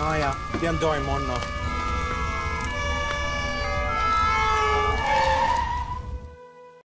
Ah ja, die haben da im Mann noch.